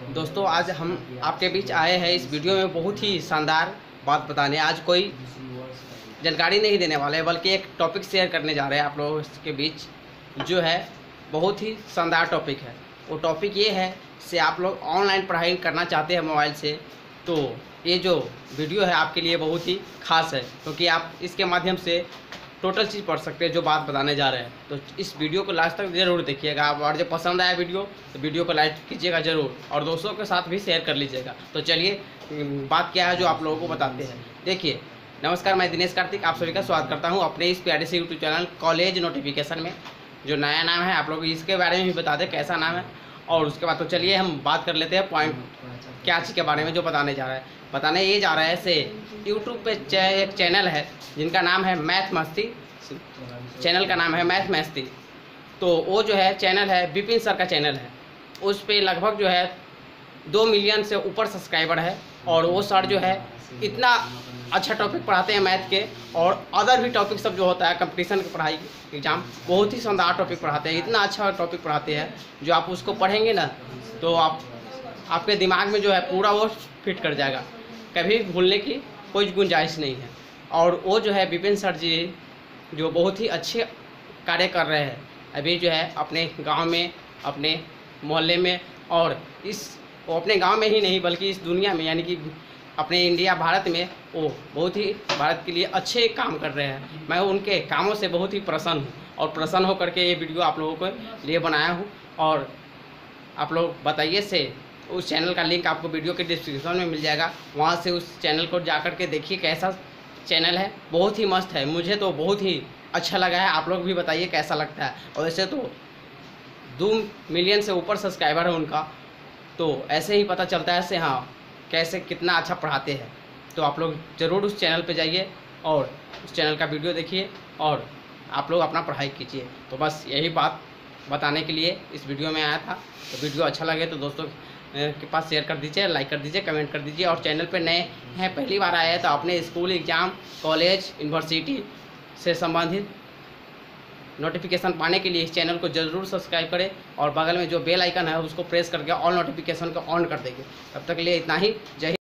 दोस्तों, आज हम आपके बीच आए हैं इस वीडियो में। बहुत ही शानदार बात बताने। आज कोई जानकारी नहीं देने वाले बल्कि एक टॉपिक शेयर करने जा रहे हैं आप लोगों के बीच, जो है बहुत ही शानदार टॉपिक है। वो टॉपिक ये है, से आप लोग ऑनलाइन पढ़ाई करना चाहते हैं मोबाइल से तो ये जो वीडियो है आपके लिए बहुत ही खास है, क्योंकि तो आप इसके माध्यम से टोटल चीज़ पढ़ सकते हैं, जो बात बताने जा रहे हैं। तो इस वीडियो को लास्ट तक ज़रूर देखिएगा। आप और जब पसंद आया वीडियो तो वीडियो को लाइक कीजिएगा ज़रूर और दोस्तों के साथ भी शेयर कर लीजिएगा। तो चलिए बात क्या है जो आप लोगों को बताते हैं। देखिए, नमस्कार, मैं दिनेश कार्तिक, आप सभी का स्वागत करता हूँ अपने इस प्यारे से यूट्यूब चैनल कॉलेज नोटिफिकेशन में, जो नया नाम है, आप लोग इसके बारे में भी बता दें कैसा नाम है। और उसके बाद तो चलिए हम बात कर लेते हैं पॉइंट क्या चीज़ के बारे में जो बताने जा रहा है। बताने ये जा रहा है से यूट्यूब पे एक चैनल है, जिनका नाम है मैथ मस्ती। चैनल का नाम है मैथ मस्ती। तो वो जो है चैनल है, बिपिन सर का चैनल है। उस पर लगभग जो है, दो मिलियन से ऊपर सब्सक्राइबर है। और वो सर जो है, इतना अच्छा टॉपिक पढ़ाते हैं मैथ के। और अदर भी टॉपिक सब जो होता है कंपटीशन की पढ़ाई एग्ज़ाम बहुत ही शानदार टॉपिक पढ़ाते हैं। इतना अच्छा टॉपिक पढ़ाते हैं, जो आप उसको पढ़ेंगे ना तो आप आपके दिमाग में जो है पूरा वो फिट कर जाएगा। कभी भूलने की कोई गुंजाइश नहीं है। और वो जो है विपिन सर जी, जो बहुत ही अच्छे कार्य कर रहे हैं, अभी जो है अपने गाँव में, अपने मोहल्ले में और इस, वो अपने गाँव में ही नहीं, बल्कि इस दुनिया में, यानी कि अपने इंडिया, भारत में वो बहुत ही भारत के लिए अच्छे काम कर रहे हैं। मैं उनके कामों से बहुत ही प्रसन्न हूँ और प्रसन्न होकर के ये वीडियो आप लोगों के लिए बनाया हूँ। और आप लोग बताइए से उस चैनल का लिंक आपको वीडियो के डिस्क्रिप्शन में मिल जाएगा। वहाँ से उस चैनल को जा कर के देखिए कैसा चैनल है। बहुत ही मस्त है। मुझे तो बहुत ही अच्छा लगा है। आप लोग भी बताइए कैसा लगता है। और वैसे तो दो मिलियन से ऊपर सब्सक्राइबर है उनका। तो ऐसे ही पता चलता है से हाँ कैसे कितना अच्छा पढ़ाते हैं। तो आप लोग ज़रूर उस चैनल पे जाइए और उस चैनल का वीडियो देखिए और आप लोग अपना पढ़ाई कीजिए। तो बस यही बात बताने के लिए इस वीडियो में आया था। तो वीडियो अच्छा लगे तो दोस्तों के पास शेयर कर दीजिए लाइक कर दीजिए कमेंट कर दीजिए। और चैनल पे नए हैं, पहली बार आए हैं तो अपने स्कूल एग्ज़ाम कॉलेज यूनिवर्सिटी से संबंधित नोटिफिकेशन पाने के लिए इस चैनल को ज़रूर सब्सक्राइब करें। और बगल में जो बेल आइकन है, उसको प्रेस करके ऑल नोटिफिकेशन को ऑन कर देंगे। तब तक के लिए इतना ही। जय